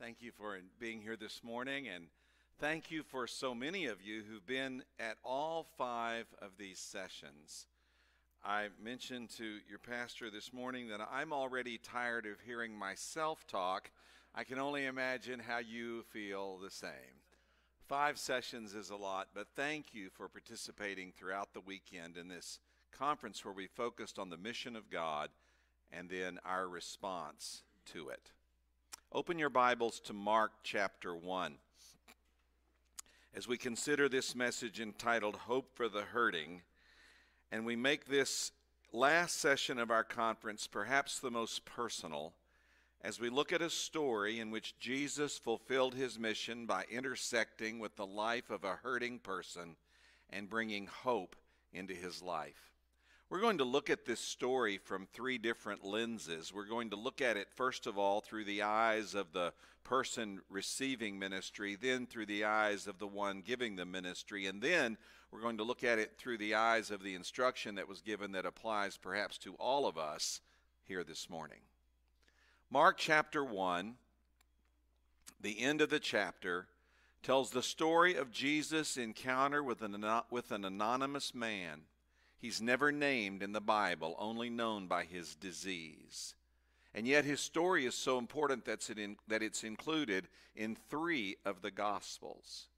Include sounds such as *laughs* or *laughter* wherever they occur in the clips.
Thank you for being here this morning, and thank you for so many of you who've been at all five of these sessions. I mentioned to your pastor this morning that I'm already tired of hearing myself talk. I can only imagine how you feel the same. Five sessions is a lot, but thank you for participating throughout the weekend in this conference where we focused on the mission of God and then our response to it. Open your Bibles to Mark chapter 1. As we consider this message entitled Hope for the Hurting, and we make this last session of our conference perhaps the most personal, as we look at a story in which Jesus fulfilled his mission by intersecting with the life of a hurting person and bringing hope into his life. We're going to look at this story from three different lenses. We're going to look at it, first of all, through the eyes of the person receiving ministry, then through the eyes of the one giving the ministry, and then we're going to look at it through the eyes of the instruction that was given that applies perhaps to all of us here this morning. Mark chapter 1, the end of the chapter, tells the story of Jesus' encounter with an, with an anonymous man He's never named in the Bible, only known by his disease. And yet his story is so important that it's included in three of the Gospels.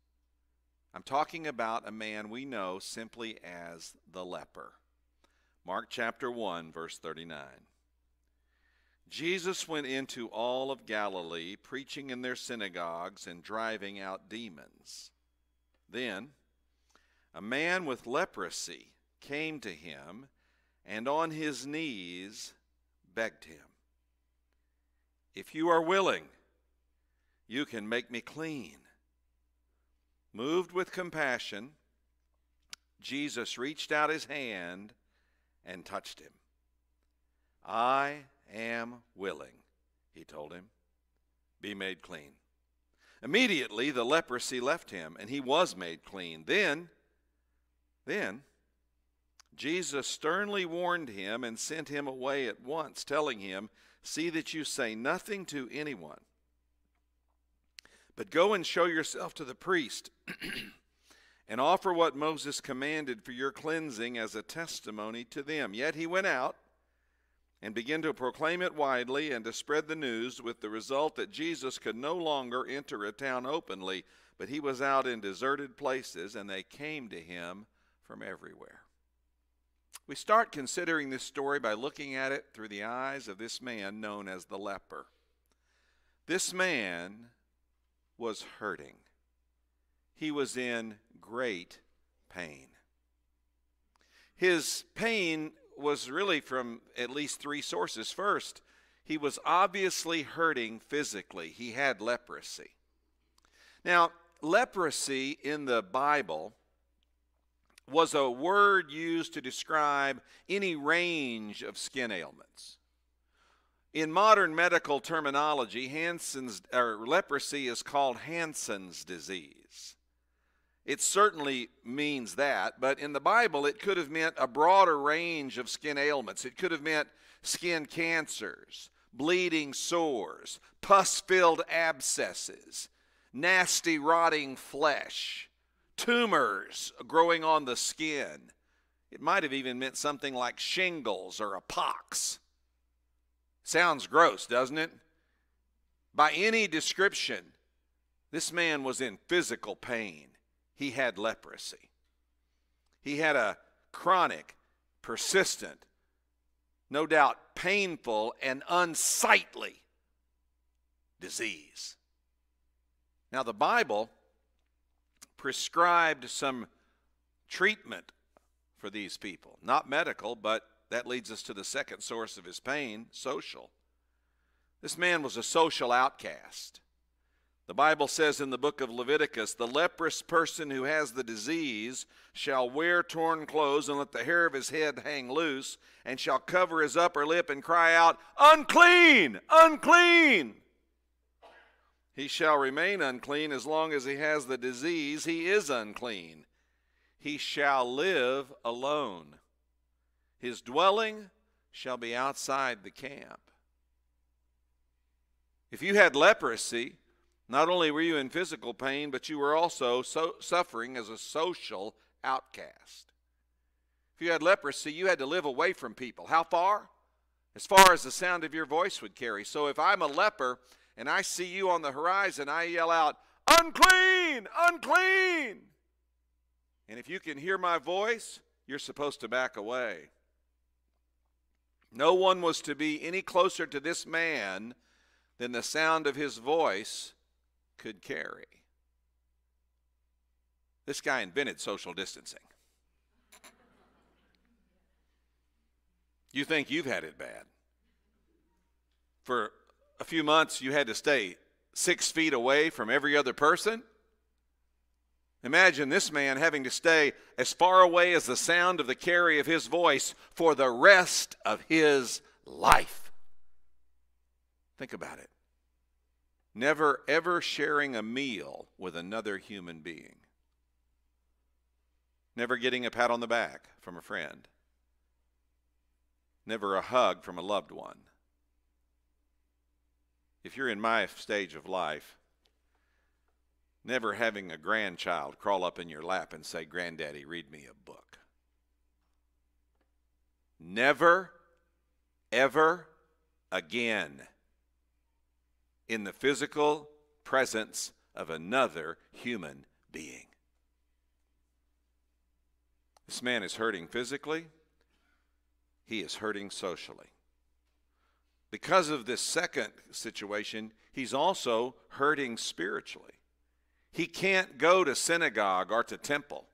I'm talking about a man we know simply as the leper. Mark chapter 1, verse 39. Jesus went into all of Galilee, preaching in their synagogues and driving out demons. Then, a man with leprosy came to him and on his knees begged him, If you are willing, you can make me clean. Moved with compassion, Jesus reached out his hand and touched him. I am willing, he told him. Be made clean. Immediately the leprosy left him, and he was made clean. Then, then, Jesus sternly warned him and sent him away at once, telling him, See that you say nothing to anyone, but go and show yourself to the priest *clears throat* and offer what Moses commanded for your cleansing as a testimony to them. Yet he went out and began to proclaim it widely and to spread the news, with the result that Jesus could no longer enter a town openly, but he was out in deserted places, and they came to him from everywhere. We start considering this story by looking at it through the eyes of this man known as the leper. This man was hurting, he was in great pain. His pain was really from at least three sources. First, he was obviously hurting physically, he had leprosy. Now, leprosy in the Bible was a word used to describe any range of skin ailments. In modern medical terminology, Hansen's or leprosy is called Hansen's disease. It certainly means that, but in the Bible it could have meant a broader range of skin ailments. It could have meant skin cancers, bleeding sores, pus-filled abscesses, nasty rotting flesh, tumors growing on the skin. It might have even meant something like shingles or a pox. Sounds gross, doesn't it? By any description, this man was in physical pain. He had leprosy. He had a chronic, persistent, no doubt painful, and unsightly disease. Now, the Bible prescribed some treatment for these people. Not medical, but that leads us to the second source of his pain social. This man was a social outcast. The Bible says in the book of Leviticus, the leprous person who has the disease shall wear torn clothes and let the hair of his head hang loose, and shall cover his upper lip and cry out, Unclean! Unclean! He shall remain unclean as long as he has the disease. He is unclean. He shall live alone. His dwelling shall be outside the camp. If you had leprosy, Not only were you in physical pain, but you were also so suffering as a social outcast. If you had leprosy, you had to live away from people. How far? As far as the sound of your voice would carry. So if I'm a leper and I see you on the horizon, I yell out, Unclean! Unclean! And if you can hear my voice, you're supposed to back away. No one was to be any closer to this man than the sound of his voice could carry. This guy invented social distancing. You think you've had it bad. For a few months, you had to stay six feet away from every other person. Imagine this man having to stay as far away as the sound of the carry of his voice for the rest of his life. Think about it. Never ever sharing a meal with another human being. Never getting a pat on the back from a friend. Never a hug from a loved one. If you're in my stage of life, never having a grandchild crawl up in your lap and say, Granddaddy, read me a book. Never, ever again in the physical presence of another human being. This man is hurting physically, he is hurting socially. Because of this second situation, he's also hurting spiritually. He can't go to synagogue or to temple.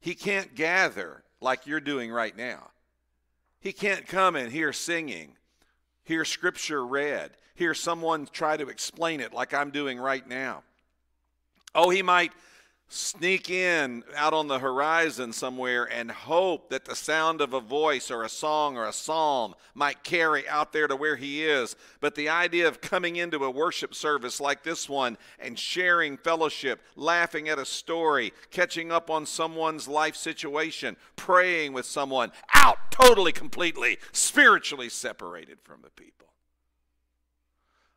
He can't gather like you're doing right now. He can't come and hear singing, hear scripture read, hear someone try to explain it like I'm doing right now. Oh, he might sneak in out on the horizon somewhere and hope that the sound of a voice or a song or a psalm might carry out there to where he is. But the idea of coming into a worship service like this one and sharing fellowship, laughing at a story, catching up on someone's life situation, praying with someone, out totally, completely, spiritually separated from the people.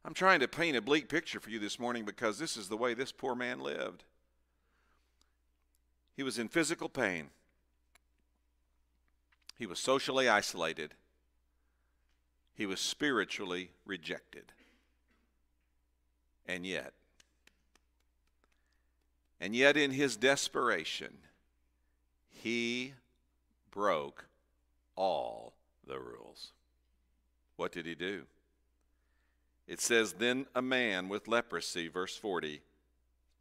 I'm trying to paint a bleak picture for you this morning because this is the way this poor man lived. He was in physical pain. He was socially isolated. He was spiritually rejected. And yet, and yet in his desperation, he broke all the rules. What did he do? It says, Then a man with leprosy, verse 40,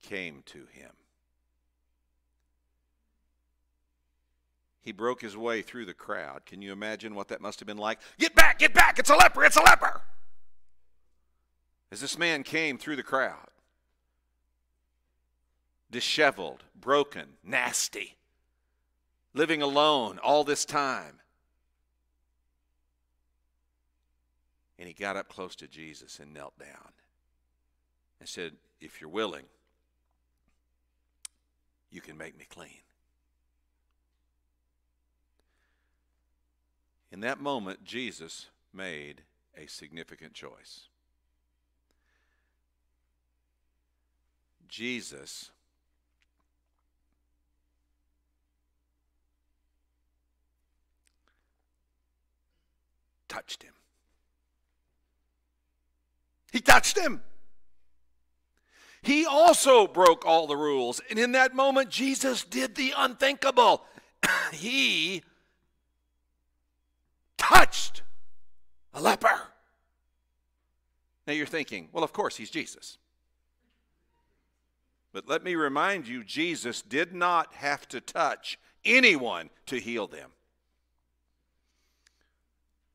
came to him. He broke his way through the crowd. Can you imagine what that must have been like? Get back, get back, it's a leper, it's a leper. As this man came through the crowd, disheveled, broken, nasty, living alone all this time. And he got up close to Jesus and knelt down and said, If you're willing, you can make me clean. In that moment, Jesus made a significant choice. Jesus touched him. He touched him. He also broke all the rules. And in that moment, Jesus did the unthinkable. *coughs* he touched a leper. Now you're thinking, well, of course, he's Jesus. But let me remind you, Jesus did not have to touch anyone to heal them.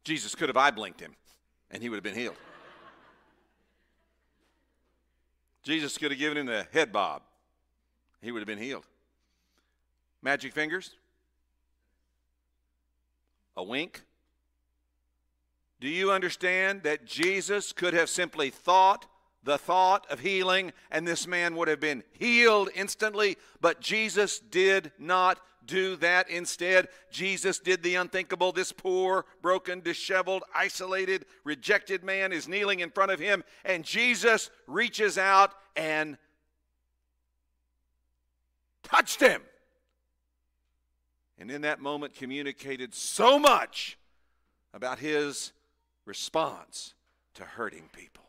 Jesus could have eye blinked him and he would have been healed. Jesus could have given him the head bob, he would have been healed. Magic fingers? A wink? Do you understand that Jesus could have simply thought the thought of healing, and this man would have been healed instantly. But Jesus did not do that. Instead, Jesus did the unthinkable. This poor, broken, disheveled, isolated, rejected man is kneeling in front of him, and Jesus reaches out and touched him. And in that moment, communicated so much about his response to hurting people.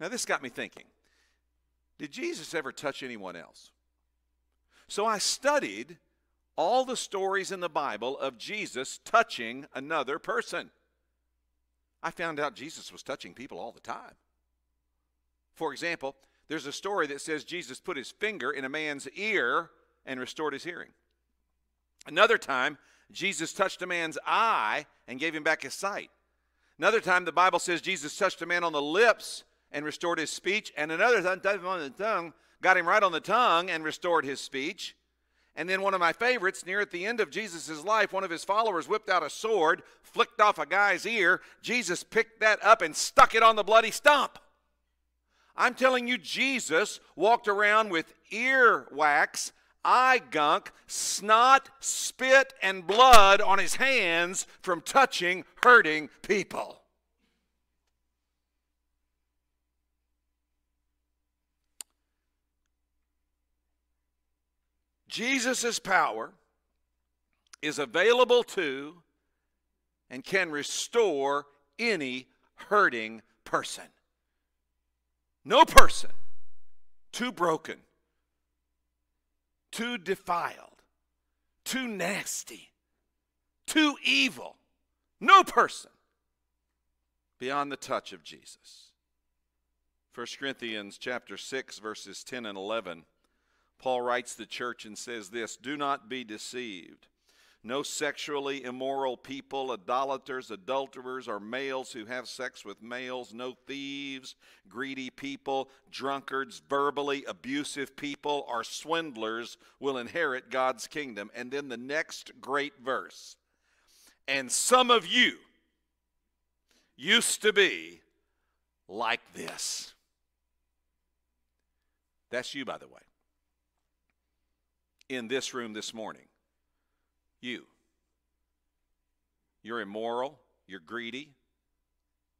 Now, this got me thinking did Jesus ever touch anyone else? So I studied all the stories in the Bible of Jesus touching another person. I found out Jesus was touching people all the time. For example, there's a story that says Jesus put his finger in a man's ear and restored his hearing. Another time, Jesus touched a man's eye and gave him back his sight. Another time, the Bible says Jesus touched a man on the lips and restored his speech. And another time, touched him on the tongue, got him right on the tongue and restored his speech. And then one of my favorites, near at the end of Jesus' life, one of his followers whipped out a sword, flicked off a guy's ear. Jesus picked that up and stuck it on the bloody stump. I'm telling you, Jesus walked around with ear wax eye gunk, snot, spit, and blood on his hands from touching hurting people. Jesus' power is available to and can restore any hurting person. No person too broken too defiled, too nasty, too evil. No person beyond the touch of Jesus. 1 Corinthians chapter 6 verses 10 and 11 Paul writes the church and says this, "Do not be deceived no sexually immoral people, idolaters, adulterers, or males who have sex with males, no thieves, greedy people, drunkards, verbally abusive people, or swindlers will inherit God's kingdom. And then the next great verse. And some of you used to be like this. That's you, by the way, in this room this morning. You. You're immoral. You're greedy.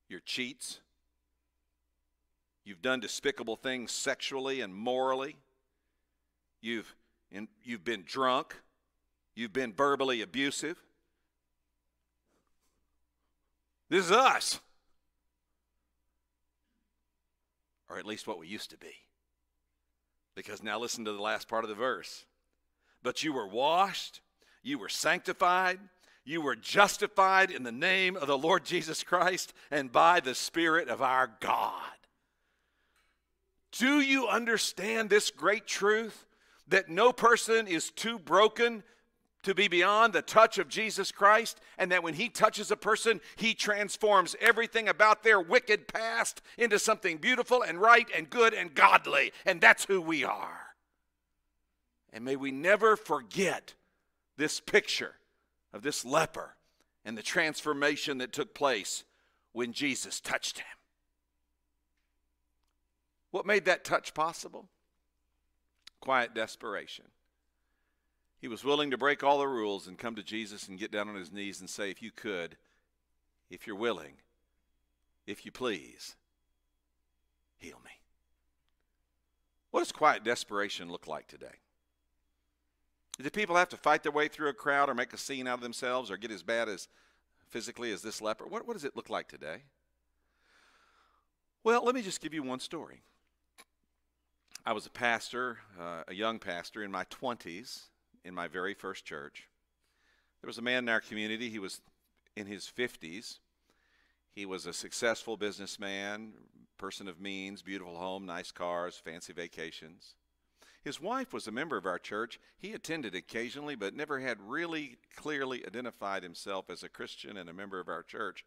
You're cheats. You've done despicable things sexually and morally. You've, in, you've been drunk. You've been verbally abusive. This is us. Or at least what we used to be. Because now listen to the last part of the verse. But you were washed you were sanctified. You were justified in the name of the Lord Jesus Christ and by the Spirit of our God. Do you understand this great truth that no person is too broken to be beyond the touch of Jesus Christ, and that when He touches a person, He transforms everything about their wicked past into something beautiful and right and good and godly, and that's who we are. And may we never forget this picture of this leper and the transformation that took place when Jesus touched him. What made that touch possible? Quiet desperation. He was willing to break all the rules and come to Jesus and get down on his knees and say, If you could, if you're willing, if you please, heal me. What does quiet desperation look like today? Do people have to fight their way through a crowd or make a scene out of themselves or get as bad as physically as this leper? What, what does it look like today? Well, let me just give you one story. I was a pastor, uh, a young pastor in my 20s, in my very first church. There was a man in our community, he was in his 50s. He was a successful businessman, person of means, beautiful home, nice cars, fancy vacations. His wife was a member of our church. He attended occasionally, but never had really clearly identified himself as a Christian and a member of our church.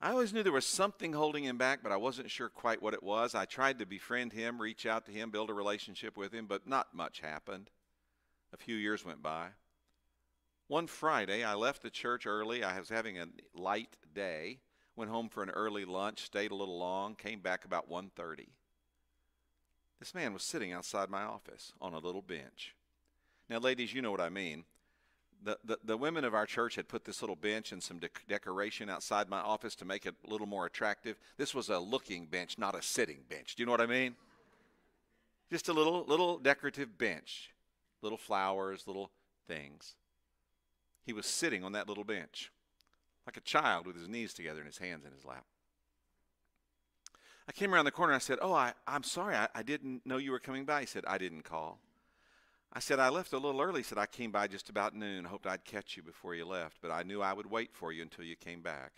I always knew there was something holding him back, but I wasn't sure quite what it was. I tried to befriend him, reach out to him, build a relationship with him, but not much happened. A few years went by. One Friday, I left the church early. I was having a light day. went home for an early lunch, stayed a little long, came back about 1:30. This man was sitting outside my office on a little bench. Now, ladies, you know what I mean. The, the, the women of our church had put this little bench and some de- decoration outside my office to make it a little more attractive. This was a looking bench, not a sitting bench. Do you know what I mean? Just a little little decorative bench, little flowers, little things. He was sitting on that little bench like a child with his knees together and his hands in his lap. I came around the corner and I said, Oh, I, I'm sorry, I, I didn't know you were coming by. He said, I didn't call. I said, I left a little early. He said, I came by just about noon. I hoped I'd catch you before you left, but I knew I would wait for you until you came back.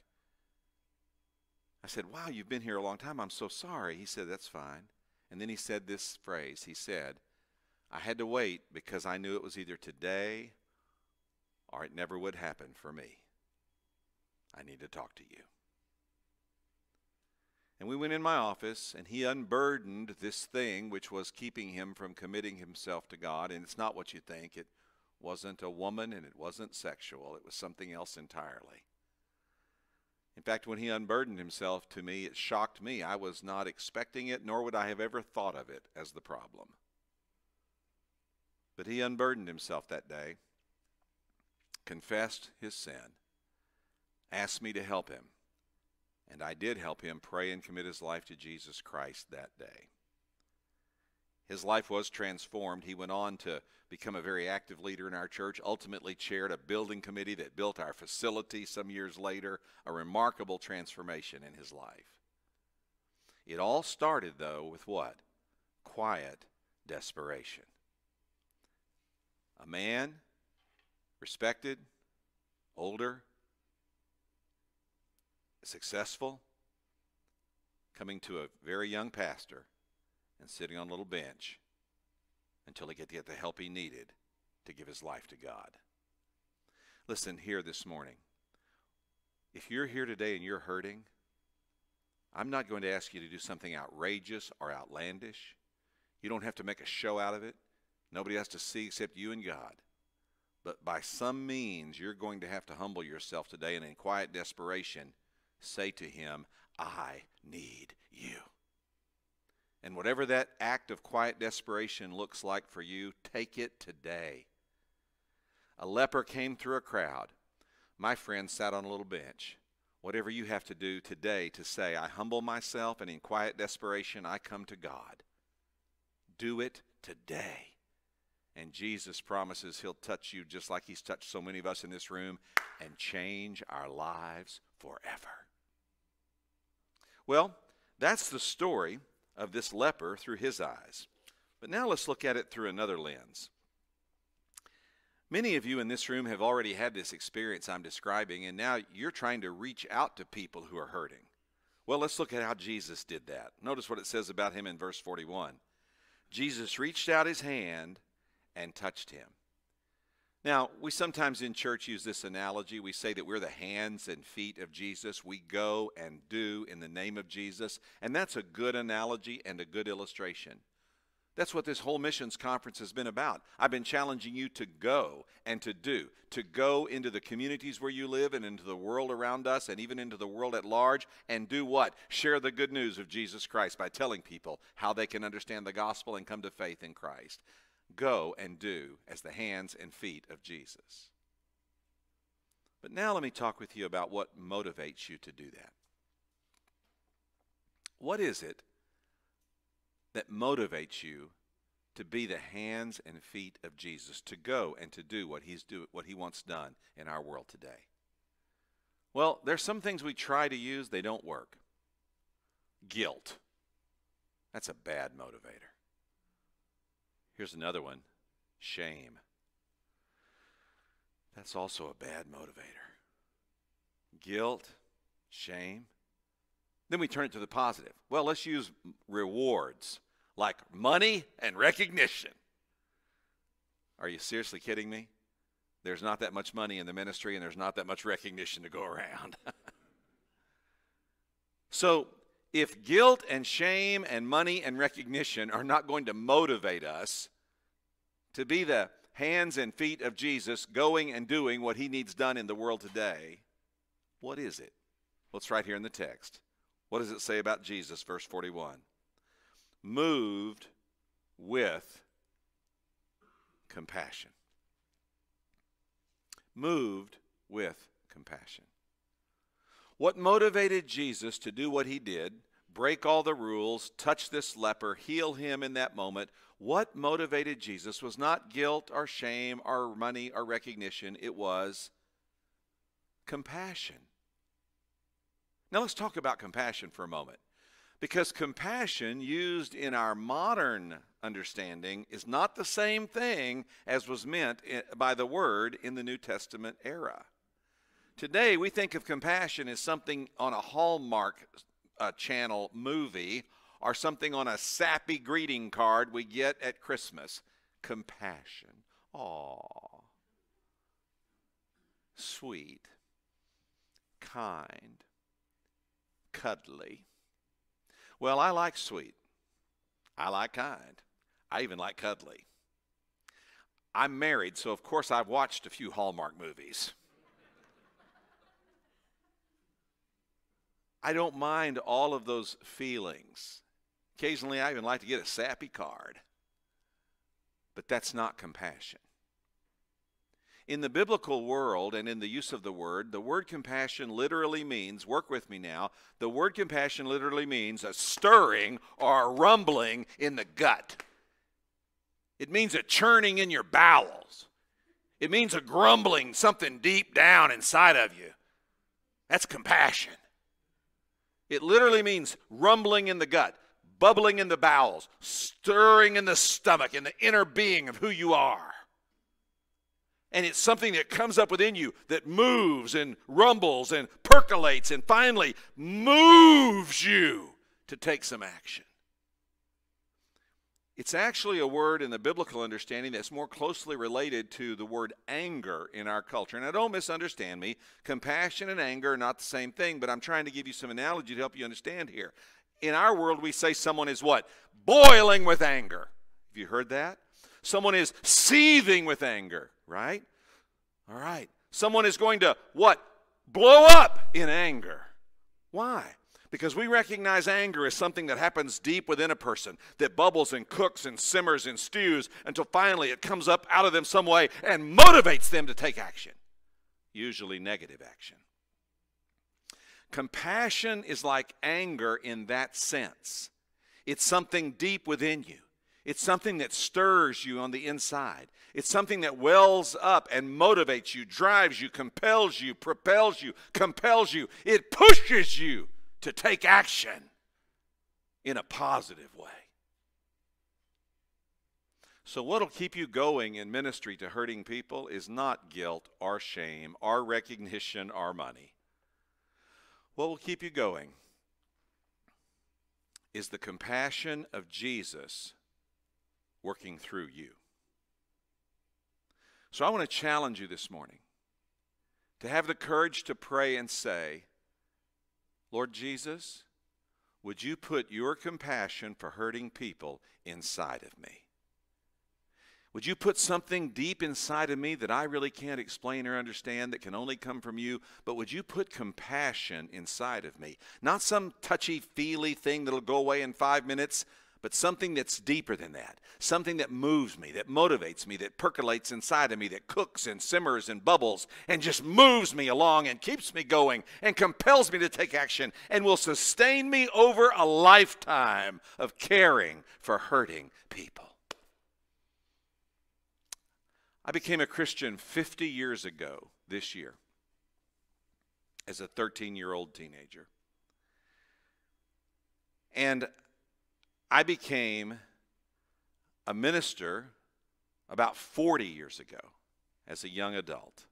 I said, Wow, you've been here a long time. I'm so sorry. He said, That's fine. And then he said this phrase He said, I had to wait because I knew it was either today or it never would happen for me. I need to talk to you. And we went in my office, and he unburdened this thing which was keeping him from committing himself to God. And it's not what you think. It wasn't a woman, and it wasn't sexual. It was something else entirely. In fact, when he unburdened himself to me, it shocked me. I was not expecting it, nor would I have ever thought of it as the problem. But he unburdened himself that day, confessed his sin, asked me to help him. And I did help him pray and commit his life to Jesus Christ that day. His life was transformed. He went on to become a very active leader in our church, ultimately chaired a building committee that built our facility some years later, a remarkable transformation in his life. It all started, though, with what? Quiet desperation. A man, respected, older, successful, coming to a very young pastor and sitting on a little bench until he could get the help he needed to give his life to God. Listen here this morning. If you're here today and you're hurting, I'm not going to ask you to do something outrageous or outlandish. You don't have to make a show out of it. Nobody has to see except you and God. But by some means, you're going to have to humble yourself today and in quiet desperation say to him, I need you. And whatever that act of quiet desperation looks like for you, take it today. A leper came through a crowd. My friend sat on a little bench. Whatever you have to do today to say, I humble myself and in quiet desperation I come to God, do it today. And Jesus promises he'll touch you just like he's touched so many of us in this room and change our lives forever. Well, that's the story of this leper through his eyes. But now let's look at it through another lens. Many of you in this room have already had this experience I'm describing, and now you're trying to reach out to people who are hurting. Well, let's look at how Jesus did that. Notice what it says about him in verse 41. Jesus reached out his hand and touched him. Now, we sometimes in church use this analogy. We say that we're the hands and feet of Jesus. We go and do in the name of Jesus. And that's a good analogy and a good illustration. That's what this whole missions conference has been about. I've been challenging you to go and to do, to go into the communities where you live and into the world around us and even into the world at large and do what? Share the good news of Jesus Christ by telling people how they can understand the gospel and come to faith in Christ. Go and do as the hands and feet of Jesus. But now let me talk with you about what motivates you to do that. What is it that motivates you to be the hands and feet of Jesus, to go and to do what he's do what he wants done in our world today? Well, there's some things we try to use, they don't work. Guilt. That's a bad motivator. Here's another one shame. That's also a bad motivator. Guilt, shame. Then we turn it to the positive. Well, let's use rewards like money and recognition. Are you seriously kidding me? There's not that much money in the ministry and there's not that much recognition to go around. *laughs* so if guilt and shame and money and recognition are not going to motivate us to be the hands and feet of Jesus going and doing what he needs done in the world today, what is it? Well, it's right here in the text. What does it say about Jesus, verse 41? Moved with compassion. Moved with compassion. What motivated Jesus to do what he did, break all the rules, touch this leper, heal him in that moment, what motivated Jesus was not guilt or shame or money or recognition, it was compassion. Now let's talk about compassion for a moment. Because compassion, used in our modern understanding, is not the same thing as was meant by the word in the New Testament era. Today, we think of compassion as something on a Hallmark uh, channel movie or something on a sappy greeting card we get at Christmas. Compassion. Aw. Sweet. Kind. Cuddly. Well, I like sweet. I like kind. I even like cuddly. I'm married, so of course I've watched a few Hallmark movies. I don't mind all of those feelings. Occasionally, I even like to get a sappy card. But that's not compassion. In the biblical world and in the use of the word, the word compassion literally means, work with me now, the word compassion literally means a stirring or a rumbling in the gut. It means a churning in your bowels. It means a grumbling, something deep down inside of you. That's compassion. It literally means rumbling in the gut, bubbling in the bowels, stirring in the stomach, in the inner being of who you are. And it's something that comes up within you that moves and rumbles and percolates and finally moves you to take some action. It's actually a word in the biblical understanding that's more closely related to the word anger in our culture. Now, don't misunderstand me. Compassion and anger are not the same thing, but I'm trying to give you some analogy to help you understand here. In our world, we say someone is what? Boiling with anger. Have you heard that? Someone is seething with anger, right? All right. Someone is going to what? Blow up in anger. Why? Because we recognize anger as something that happens deep within a person, that bubbles and cooks and simmers and stews until finally it comes up out of them some way and motivates them to take action, usually negative action. Compassion is like anger in that sense. It's something deep within you. It's something that stirs you on the inside. It's something that wells up and motivates you, drives you, compels you, propels you, compels you. It pushes you to take action in a positive way. So, what will keep you going in ministry to hurting people is not guilt or shame or recognition or money. What will keep you going is the compassion of Jesus working through you. So, I want to challenge you this morning to have the courage to pray and say, Lord Jesus, would you put your compassion for hurting people inside of me? Would you put something deep inside of me that I really can't explain or understand that can only come from you? But would you put compassion inside of me? Not some touchy feely thing that'll go away in five minutes, but something that's deeper than that. Something that moves me, that motivates me, that percolates inside of me, that cooks and simmers and bubbles and just moves me along and keeps me going and compels me to take action and will sustain me over a lifetime of caring for hurting people. I became a Christian 50 years ago this year as a 13 year old teenager. And I became a minister about 40 years ago as a young adult.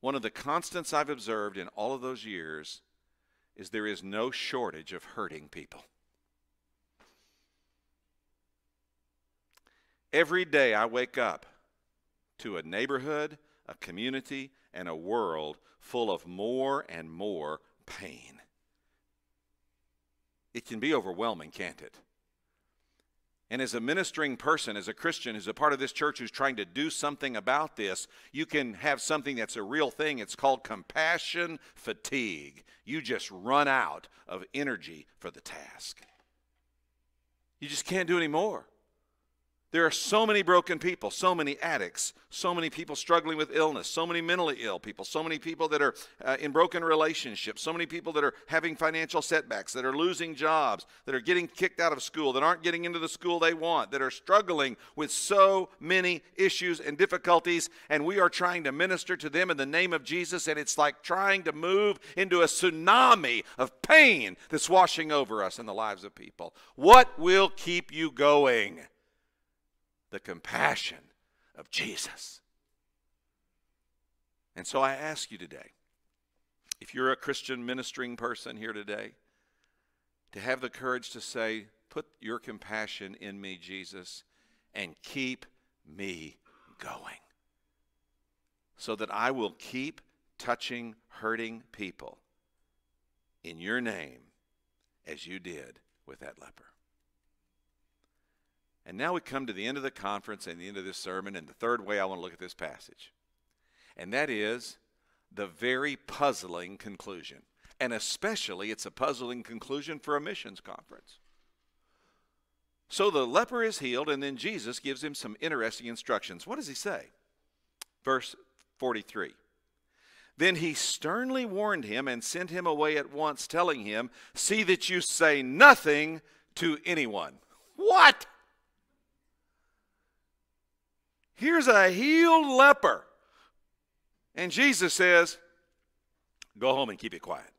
One of the constants I've observed in all of those years is there is no shortage of hurting people. Every day I wake up to a neighborhood, a community, and a world full of more and more pain. It can be overwhelming, can't it? And as a ministering person, as a Christian who's a part of this church who's trying to do something about this, you can have something that's a real thing. It's called compassion fatigue. You just run out of energy for the task. You just can't do any more. There are so many broken people, so many addicts, so many people struggling with illness, so many mentally ill people, so many people that are uh, in broken relationships, so many people that are having financial setbacks, that are losing jobs, that are getting kicked out of school, that aren't getting into the school they want, that are struggling with so many issues and difficulties. And we are trying to minister to them in the name of Jesus. And it's like trying to move into a tsunami of pain that's washing over us in the lives of people. What will keep you going? The compassion of Jesus. And so I ask you today if you're a Christian ministering person here today, to have the courage to say, Put your compassion in me, Jesus, and keep me going. So that I will keep touching hurting people in your name as you did with that leper. And now we come to the end of the conference and the end of this sermon, and the third way I want to look at this passage. And that is the very puzzling conclusion. And especially, it's a puzzling conclusion for a missions conference. So the leper is healed, and then Jesus gives him some interesting instructions. What does he say? Verse 43. Then he sternly warned him and sent him away at once, telling him, See that you say nothing to anyone. What? Here's a healed leper. And Jesus says, Go home and keep it quiet.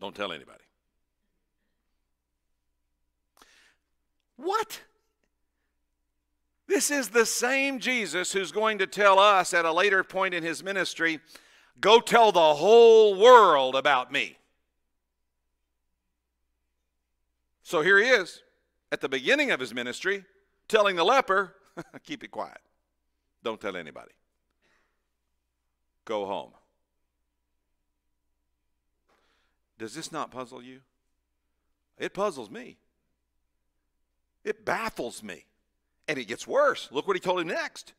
Don't tell anybody. What? This is the same Jesus who's going to tell us at a later point in his ministry, Go tell the whole world about me. So here he is at the beginning of his ministry telling the leper, *laughs* Keep it quiet. Don't tell anybody. Go home. Does this not puzzle you? It puzzles me. It baffles me. And it gets worse. Look what he told him next.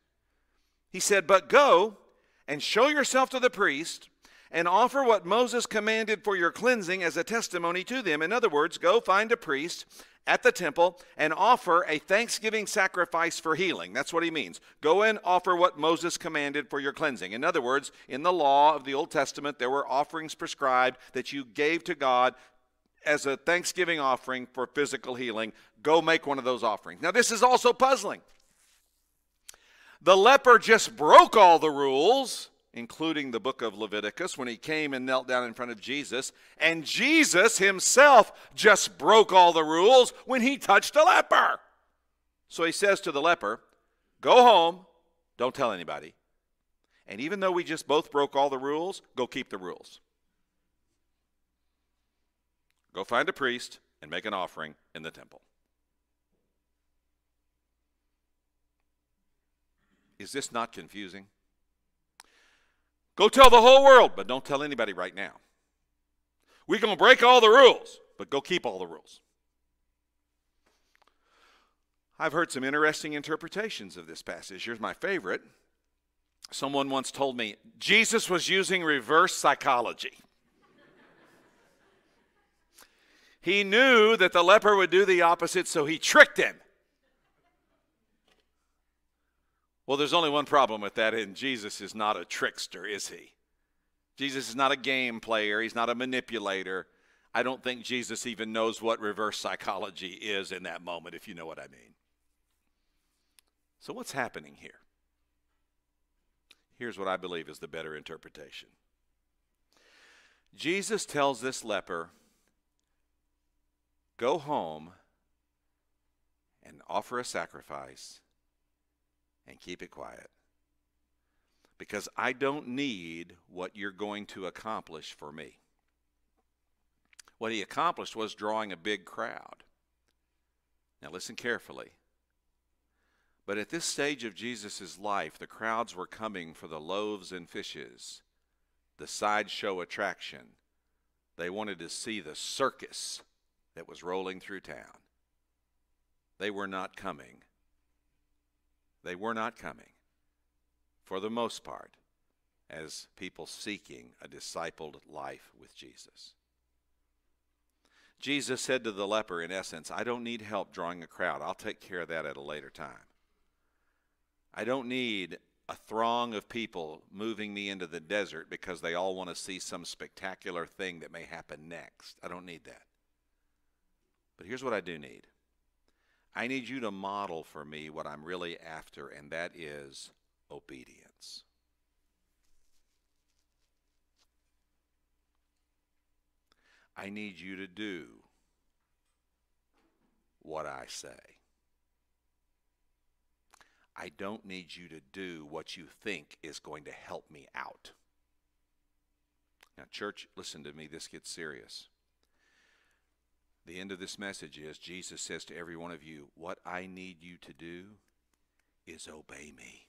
He said, But go and show yourself to the priest and offer what Moses commanded for your cleansing as a testimony to them. In other words, go find a priest at the temple and offer a thanksgiving sacrifice for healing. That's what he means. Go and offer what Moses commanded for your cleansing. In other words, in the law of the Old Testament, there were offerings prescribed that you gave to God as a thanksgiving offering for physical healing. Go make one of those offerings. Now, this is also puzzling. The leper just broke all the rules including the book of Leviticus, when he came and knelt down in front of Jesus. And Jesus himself just broke all the rules when he touched a leper. So he says to the leper, Go home, don't tell anybody. And even though we just both broke all the rules, go keep the rules. Go find a priest and make an offering in the temple. Is this not confusing? Go tell the whole world, but don't tell anybody right now. We're going to break all the rules, but go keep all the rules. I've heard some interesting interpretations of this passage. Here's my favorite. Someone once told me Jesus was using reverse psychology. he knew that the leper would do the opposite, so he tricked him. Well, there's only one problem with that, and Jesus is not a trickster, is he? Jesus is not a game player, he's not a manipulator. I don't think Jesus even knows what reverse psychology is in that moment, if you know what I mean. So, what's happening here? Here's what I believe is the better interpretation Jesus tells this leper, Go home and offer a sacrifice and keep it quiet. Because I don't need what you're going to accomplish for me. What he accomplished was drawing a big crowd. Now, listen carefully. But at this stage of Jesus' life, the crowds were coming for the loaves and fishes, the sideshow attraction. They wanted to see the circus that was rolling through town. they were not coming. They were not coming, for the most part, as people seeking a discipled life with Jesus. Jesus said to the leper, in essence, I don't need help drawing a crowd. I'll take care of that at a later time. I don't need a throng of people moving me into the desert because they all want to see some spectacular thing that may happen next. I don't need that. But here's what I do need I need you to model for me what I'm really after, and that is obedience. I need you to do what I say. I don't need you to do what you think is going to help me out. Now, church, listen to me, this gets serious. The end of this message is Jesus says to every one of you, What I need you to do is obey me.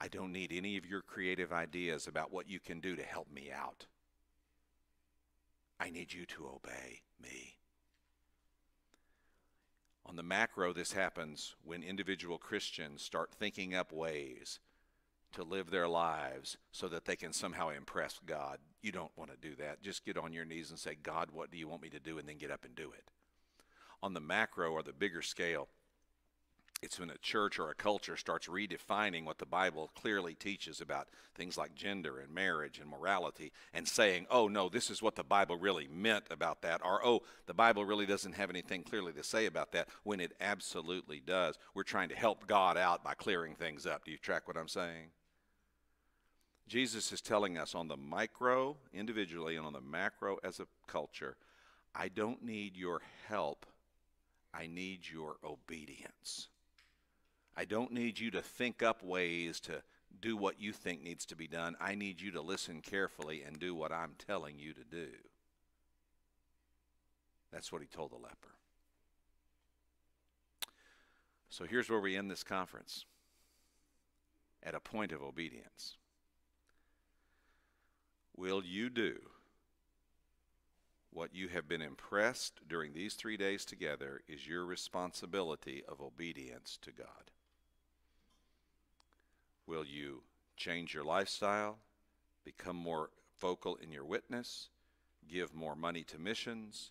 I don't need any of your creative ideas about what you can do to help me out. I need you to obey me. On the macro, this happens when individual Christians start thinking up ways to live their lives so that they can somehow impress God. You don't want to do that. Just get on your knees and say, God, what do you want me to do? And then get up and do it. On the macro or the bigger scale, it's when a church or a culture starts redefining what the Bible clearly teaches about things like gender and marriage and morality and saying, oh, no, this is what the Bible really meant about that, or oh, the Bible really doesn't have anything clearly to say about that, when it absolutely does. We're trying to help God out by clearing things up. Do you track what I'm saying? Jesus is telling us on the micro, individually, and on the macro as a culture, I don't need your help, I need your obedience. I don't need you to think up ways to do what you think needs to be done. I need you to listen carefully and do what I'm telling you to do. That's what he told the leper. So here's where we end this conference at a point of obedience. Will you do what you have been impressed during these three days together is your responsibility of obedience to God? Will you change your lifestyle, become more focal in your witness, give more money to missions,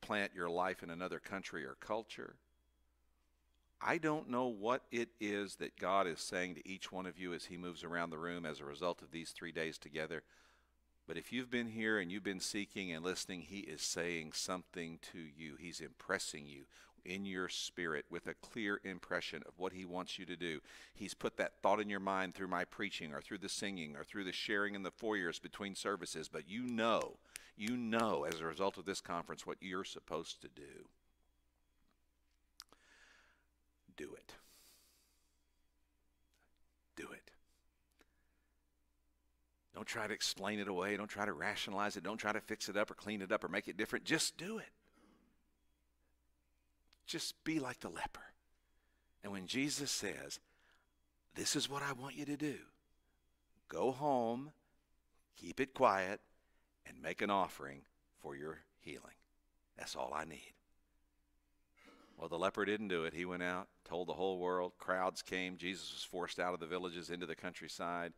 plant your life in another country or culture? I don't know what it is that God is saying to each one of you as He moves around the room as a result of these three days together. But if you've been here and you've been seeking and listening, He is saying something to you. He's impressing you in your spirit with a clear impression of what He wants you to do. He's put that thought in your mind through my preaching or through the singing or through the sharing in the foyers between services. But you know, you know as a result of this conference what you're supposed to do. Do it. Do it. Don't try to explain it away. Don't try to rationalize it. Don't try to fix it up or clean it up or make it different. Just do it. Just be like the leper. And when Jesus says, This is what I want you to do, go home, keep it quiet, and make an offering for your healing. That's all I need. Well, the leper didn't do it. He went out, told the whole world. Crowds came. Jesus was forced out of the villages into the countryside.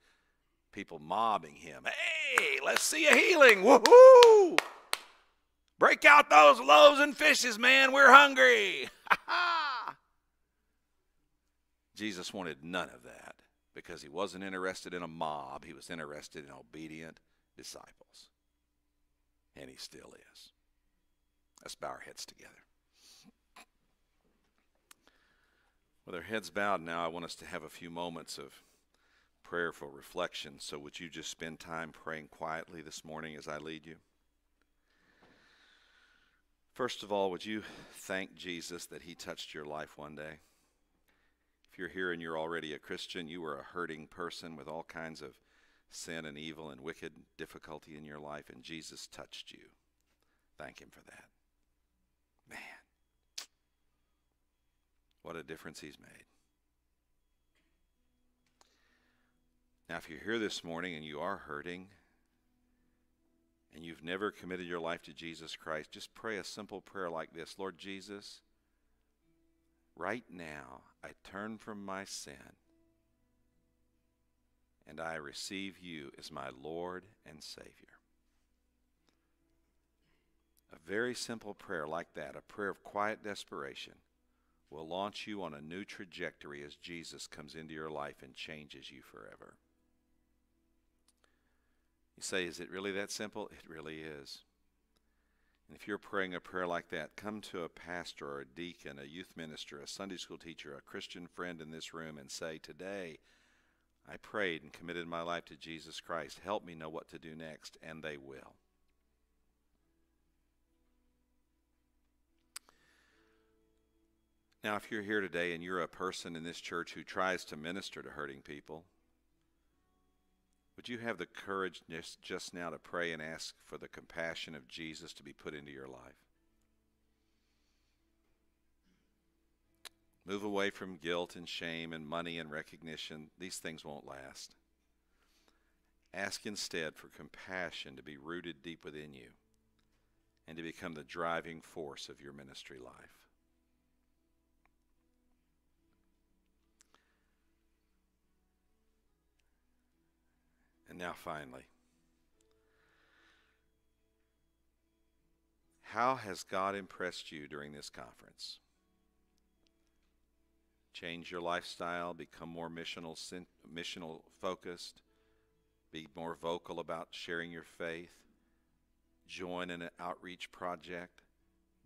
People mobbing him. Hey, let's see a healing. Woohoo! Break out those loaves and fishes, man. We're hungry. *laughs* Jesus wanted none of that because he wasn't interested in a mob. He was interested in obedient disciples. And he still is. Let's bow our heads together. With our heads bowed now, I want us to have a few moments of prayerful reflection. So, would you just spend time praying quietly this morning as I lead you? First of all, would you thank Jesus that he touched your life one day? If you're here and you're already a Christian, you were a hurting person with all kinds of sin and evil and wicked difficulty in your life, and Jesus touched you. Thank him for that. Man, what a difference he's made. Now, if you're here this morning and you are hurting, and you've never committed your life to Jesus Christ, just pray a simple prayer like this Lord Jesus, right now I turn from my sin and I receive you as my Lord and Savior. A very simple prayer like that, a prayer of quiet desperation, will launch you on a new trajectory as Jesus comes into your life and changes you forever. You say, is it really that simple? It really is. And if you're praying a prayer like that, come to a pastor or a deacon, a youth minister, a Sunday school teacher, a Christian friend in this room and say, Today I prayed and committed my life to Jesus Christ. Help me know what to do next. And they will. Now, if you're here today and you're a person in this church who tries to minister to hurting people, would you have the courage just now to pray and ask for the compassion of Jesus to be put into your life? Move away from guilt and shame and money and recognition. These things won't last. Ask instead for compassion to be rooted deep within you and to become the driving force of your ministry life. And now, finally, how has God impressed you during this conference? Change your lifestyle, become more missional, missional focused, be more vocal about sharing your faith, join in an outreach project,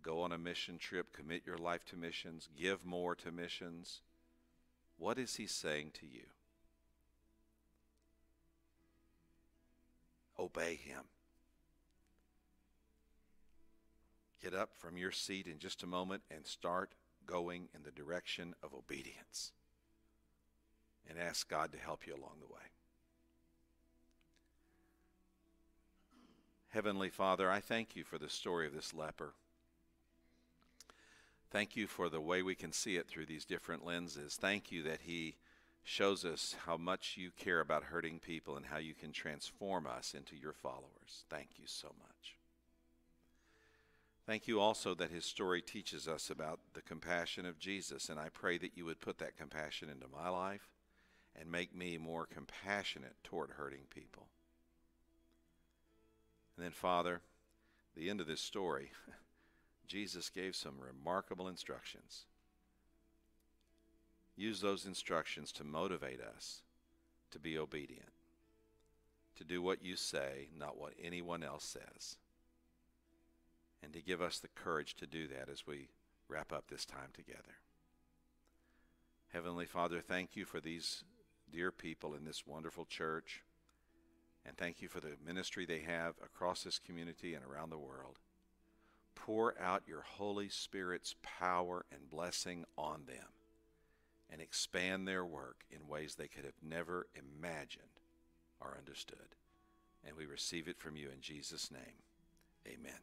go on a mission trip, commit your life to missions, give more to missions. What is He saying to you? Obey him. Get up from your seat in just a moment and start going in the direction of obedience. And ask God to help you along the way. Heavenly Father, I thank you for the story of this leper. Thank you for the way we can see it through these different lenses. Thank you that he shows us how much you care about hurting people and how you can transform us into your followers. Thank you so much. Thank you also that his story teaches us about the compassion of Jesus, and I pray that you would put that compassion into my life and make me more compassionate toward hurting people. And then, Father, the end of this story, *laughs* Jesus gave some remarkable instructions Use those instructions to motivate us to be obedient, to do what you say, not what anyone else says, and to give us the courage to do that as we wrap up this time together. Heavenly Father, thank you for these dear people in this wonderful church, and thank you for the ministry they have across this community and around the world. Pour out your Holy Spirit's power and blessing on them and expand their work in ways they could have never imagined or understood. And we receive it from you in Jesus' name. Amen.